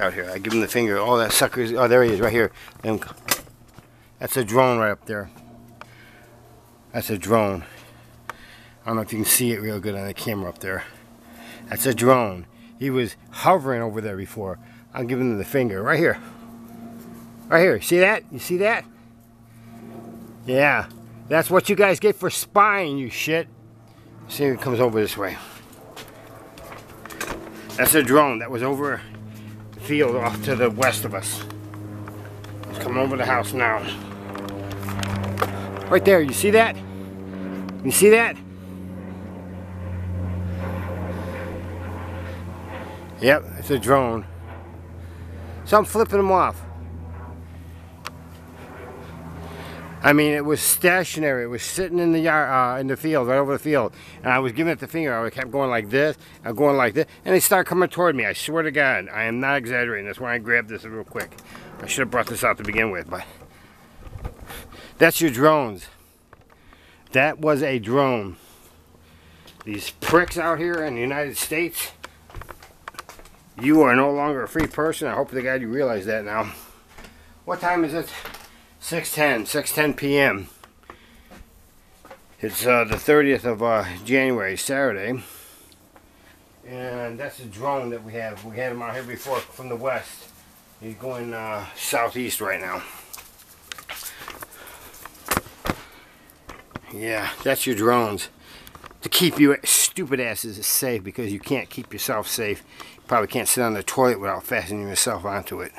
out here. I give him the finger. Oh, that sucker's. Oh, there he is, right here. That's a drone right up there. That's a drone. I don't know if you can see it real good on the camera up there. That's a drone. He was hovering over there before. I'm giving him the finger right here. Right here. See that? You see that? Yeah. That's what you guys get for spying, you shit. See if it comes over this way. That's a drone that was over field off to the west of us. It's coming over the house now. Right there, you see that? You see that? Yep, it's a drone. So I'm flipping them off. I mean, it was stationary. It was sitting in the yard, uh, in the field, right over the field. And I was giving it the finger. I kept going like this, I'm going like this, and they started coming toward me. I swear to God, I am not exaggerating. That's why I grabbed this real quick. I should have brought this out to begin with, but that's your drones. That was a drone. These pricks out here in the United States, you are no longer a free person. I hope to God you realize that now. What time is it? 6.10, 6.10 p.m. It's uh, the 30th of uh, January, Saturday. And that's a drone that we have. We had him out here before from the west. He's going uh, southeast right now. Yeah, that's your drones. To keep you stupid asses safe because you can't keep yourself safe. You probably can't sit on the toilet without fastening yourself onto it.